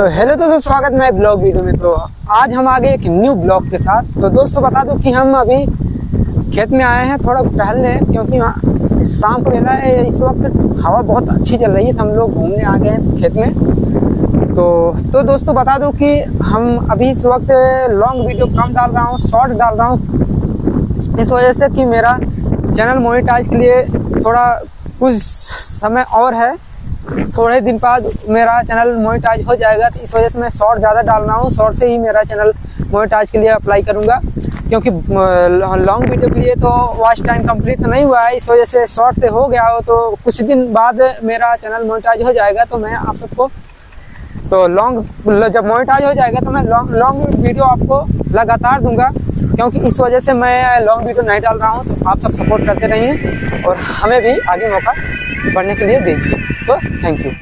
तो हेलो दोस्तों, स्वागत है ब्लॉग वीडियो में। तो आज हम आगे एक न्यू ब्लॉग के साथ। तो दोस्तों, बता दो कि हम अभी खेत में आए हैं थोड़ा टहलने, क्योंकि वहाँ शाम को वेला है, इस वक्त हवा बहुत अच्छी चल रही है तो हम लोग घूमने आ गए हैं खेत में। तो तो दोस्तों, बता दो कि हम अभी इस वक्त लॉन्ग वीडियो कम डाल रहा हूँ शॉर्ट डाल रहा हूँ। इस वजह से कि मेरा चैनल मोनिटाइज के लिए थोड़ा कुछ समय और है। थोड़े दिन बाद मेरा चैनल मोनिटाइज हो जाएगा तो इस वजह से मैं शॉर्ट ज़्यादा डाल रहा हूँ। शॉर्ट से ही मेरा चैनल मोनिटाइज के लिए अप्लाई करूँगा। क्योंकि लॉन्ग वीडियो के लिए तो वॉच टाइम कंप्लीट नहीं हुआ है। इस वजह से शॉर्ट से हो गया हो तो कुछ दिन बाद मेरा चैनल मोनिटाइज हो जाएगा तो मैं आप सबको तो लॉन्ग जब मोनिटाइज हो जाएगा तो मैं लॉन्ग लॉन्ग वीडियो आपको लगातार दूँगा। क्योंकि इस वजह से मैं लॉन्ग वीडियो नहीं डाल रहा हूँ। तो आप सब सपोर्ट करते रहिए और हमें भी आगे मौका बढ़ने के लिए दीजिए तो थैंक यू